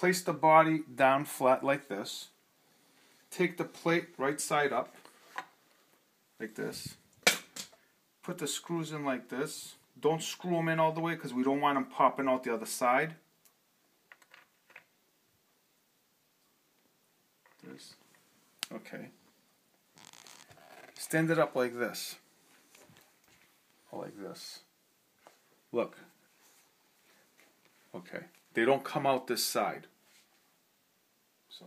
place the body down flat like this. Take the plate right side up, like this. Put the screws in like this. Don't screw them in all the way because we don't want them popping out the other side. This. Okay. Stand it up like this. Like this. Look. Okay. They don't come out this side. So.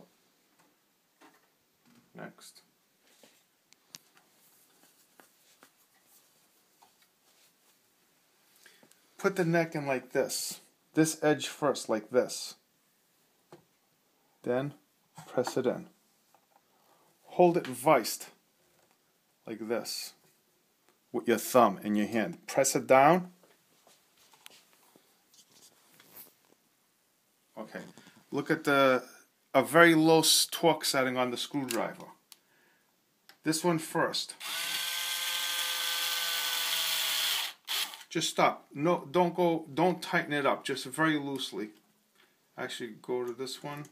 Next. Put the neck in like this. This edge first, like this. Then press it in. Hold it viced, like this, with your thumb in your hand. Press it down. Okay, look at the a very low torque setting on the screwdriver. This one first. Just stop. No, don't go. Don't tighten it up. Just very loosely. Actually, go to this one.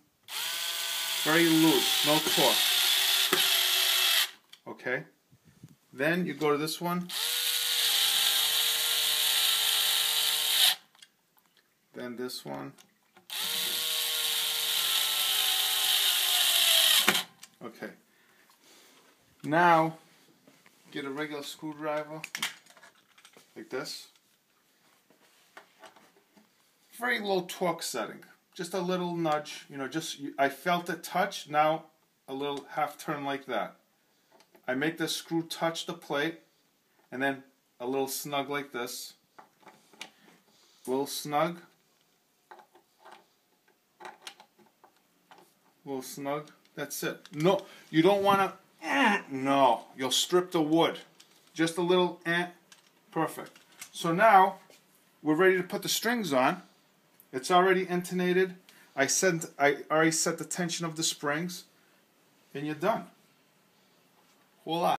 Very loose. No torque. Okay. Then you go to this one. Then this one. Okay. Now, get a regular screwdriver like this. Very low torque setting. Just a little nudge, you know, just I felt it touch, now a little half turn like that. I make the screw touch the plate and then a little snug like this. A little snug. A little snug. That's it. No, you don't want to. Eh, no, you'll strip the wood. Just a little. Eh, perfect. So now we're ready to put the strings on. It's already intonated. I said I already set the tension of the springs, and you're done. Voila.